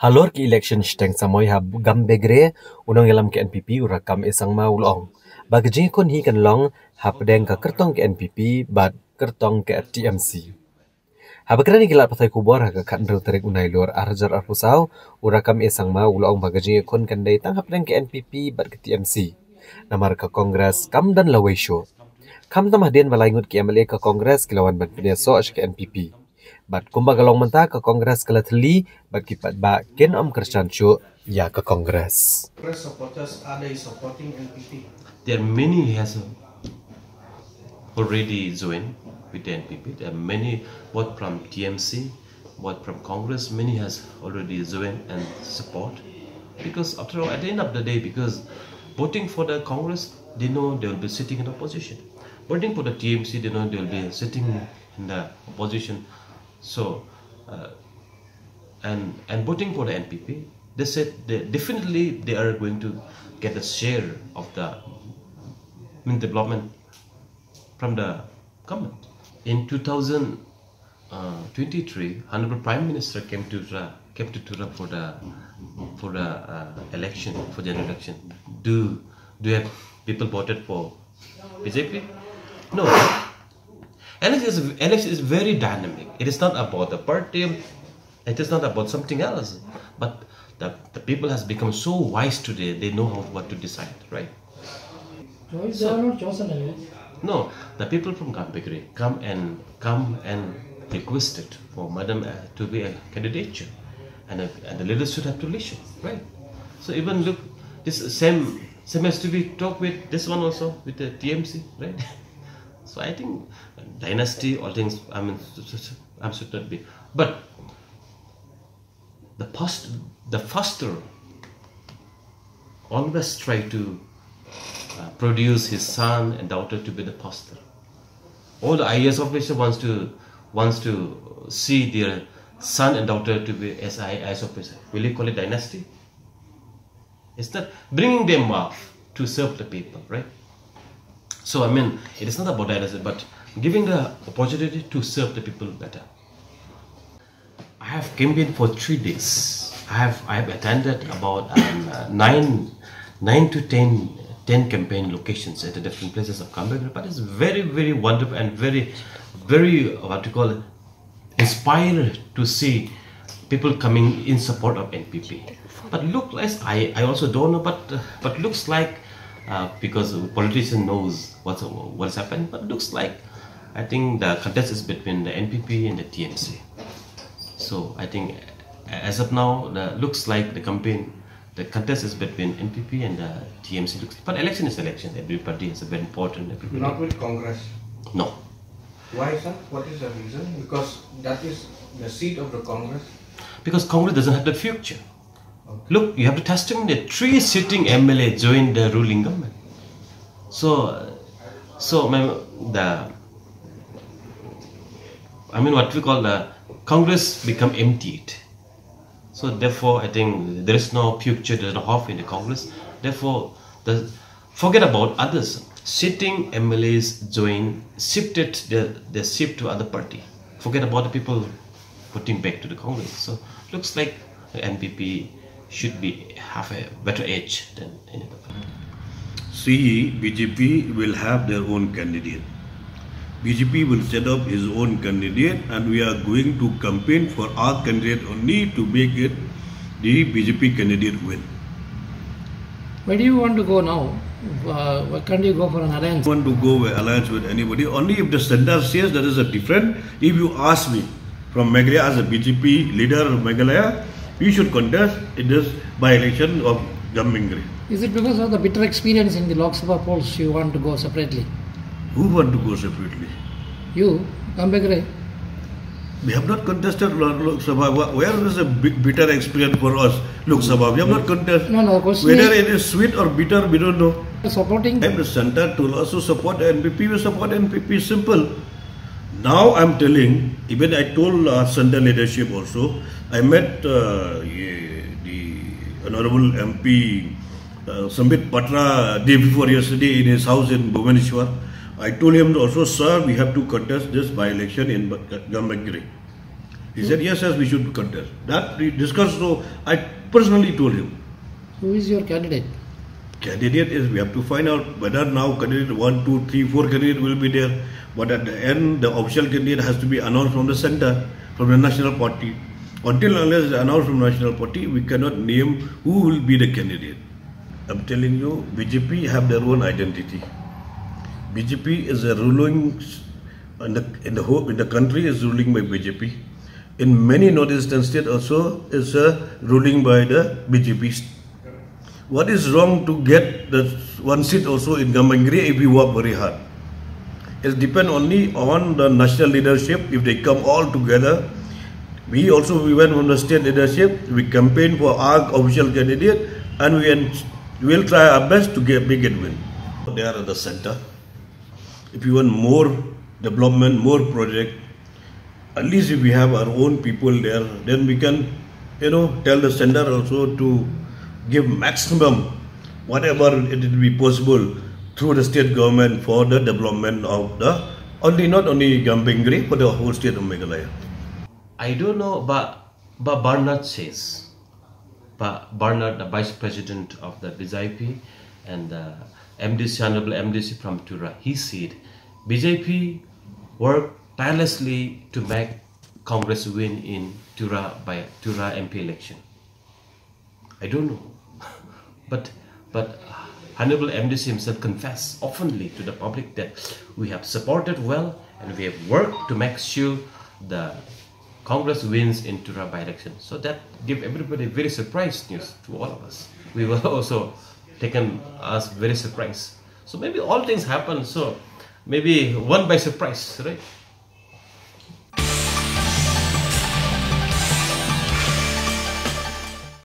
Halor ki election shteng samoy ha gambe gre unong yalam ke NPP urakam isang ma ulong. Bagji kon hi kan long ha pedeng ka kertong ke NPP bad kertong ke TMC. Ha bakrani gilat patai kubor ha ka kan ru terik unai lor arjar arpusau urakam isang ma ulong bagji kon kan dai tang ha pedeng ke NPP bad ke TMC. Namar ka kongres kam dan lawai show. Kam tam hadin balangut ki MLA ka kongres kilawan ban so ke NPP bat kumba galong menta ke kongres kala teli bat kipat ba ken om kristan chu ya ke kongres. Press supporters are they supporting NPP there are many has already joined with the NPP there are many both from TMC both from Congress many has already joined and support. Because after all at the end of the day because voting for the Congress they know they will be sitting in opposition. Voting for the TMC they know they will be sitting in the opposition so, uh, and and voting for the NPP, they said they, definitely they are going to get a share of the development from the government. In 2023, uh, Honorable Prime Minister came to Tura, came to Tura for the for the uh, election for the election. Do do you have people voted for BJP? No, election is, election is very dynamic. It is not about the party. It is not about something else. But the, the people has become so wise today. They know how, what to decide, right? Choice, they are not chosen No, the people from Gambegre come and come and requested for Madam uh, to be a candidate, and, uh, and the leaders should have to listen, right? So even look, this same same has to be talked with this one also with the TMC, right? So I think dynasty, all things, I mean, I'm should not be. But the past, the faster always try to uh, produce his son and daughter to be the pastor. All the IAS officer wants to wants to see their son and daughter to be as IAS officer. Will you call it dynasty? It's not bringing them up to serve the people, right? So I mean, it is not about dialysis, but giving the opportunity to serve the people better. I have campaigned for three days. I have I have attended about um, uh, nine nine to ten 10 campaign locations at the different places of Cambodia. But it's very, very wonderful and very, very, what you call inspired to see people coming in support of NPP. But look, like I, I also don't know, but but looks like uh, because the politician knows what's what's happened. But looks like I think the contest is between the NPP and the TMC. So I think as of now, the looks like the campaign, the contest is between NPP and the TMC. Looks, but election is election. Every party is very important. Everybody. not with Congress No. why sir what is the reason because that is the seat of the Congress Because Congress doesn't have the future. Look, you have the testimony three sitting MLA joined the ruling government. So, so my, the, I mean, what we call the Congress become emptied. So therefore, I think there is no future, there is no hope in the Congress. Therefore, the, forget about others. Sitting MLAs join, shifted their, their ship to other party. Forget about the people putting back to the Congress. So looks like NPP should be have a better edge than anybody. See, BJP will have their own candidate. BJP will set up his own candidate and we are going to campaign for our candidate only to make it the BJP candidate win. Where do you want to go now? Uh, why can't you go for an alliance? I want to go with alliance with anybody only if the center says that is a different. If you ask me from Meghalaya as a BJP leader of Meghalaya, we should contest this by-election of Gambegre. Is it because of the bitter experience in the Lok Sabha polls you want to go separately? Who want to go separately? You, Gambegre, We have not contested Lok Sabha. Where is a big bitter experience for us, Lok Sabha? We have not contested. No, no, question Whether it is sweet or bitter, we don't know. supporting I am the center to also support NPP, we support NPP, simple. Now I'm telling, even I told our center leadership also, I met uh, the Honorable MP uh, Sambit Patra day before yesterday in his house in Bhubaneswar. I told him also, sir, we have to contest this by-election in Gambegre. He said, yes, yes, we should contest. That we discussed, so I personally told him. Who is your candidate? Candidate is, we have to find out whether now candidate one, two, three, four candidate will be there. But at the end, the official candidate has to be announced from the center, from the national party. Until unless announced from national party, we cannot name who will be the candidate. I'm telling you, BJP have their own identity. BJP is a ruling in the in the whole in the country is ruling by BJP. In many northeastern states also is uh, ruling by the BJP. What is wrong to get the one seat also in Gambegre if we work very hard? It depends only on the national leadership. If they come all together, we also we went from the state leadership. We campaign for our official candidate, and we will try our best to get big win. They are at the center. If you want more development, more project, at least if we have our own people there, then we can, you know, tell the center also to give maximum whatever it will be possible through the state government for the development of the only not only Gambegre but the whole state of Meghalaya. I don't know, but but Bernard says, but Bernard, the vice president of the BJP, and the MDC, honorable MDC from Tura, he said, BJP worked tirelessly to make Congress win in Tura by Tura MP election. I don't know, but but Honorable MDC himself confessed openly to the public that we have supported well and we have worked to make sure the Congress wins in Tura by-election. So that gave everybody very surprised news to all of us. We were also taken as very surprised. So maybe all things happen. So maybe one by surprise, right?